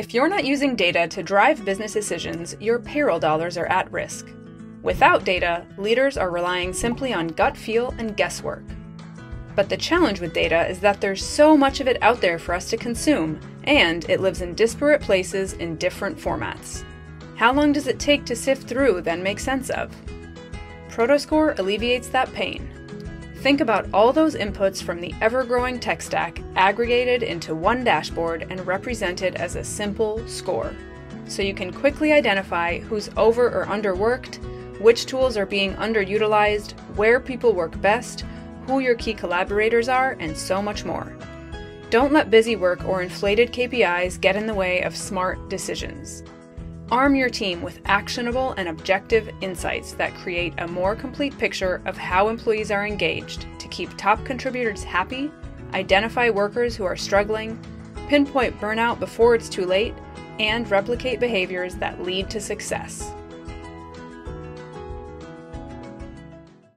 If you're not using data to drive business decisions, your payroll dollars are at risk. Without data, leaders are relying simply on gut feel and guesswork. But the challenge with data is that there's so much of it out there for us to consume, and it lives in disparate places in different formats. How long does it take to sift through, then make sense of? Prodoscore alleviates that pain. Think about all those inputs from the ever growing tech stack aggregated into one dashboard and represented as a simple score. So you can quickly identify who's over or underworked, which tools are being underutilized, where people work best, who your key collaborators are, and so much more. Don't let busy work or inflated KPIs get in the way of smart decisions. Arm your team with actionable and objective insights that create a more complete picture of how employees are engaged to keep top contributors happy, identify workers who are struggling, pinpoint burnout before it's too late, and replicate behaviors that lead to success.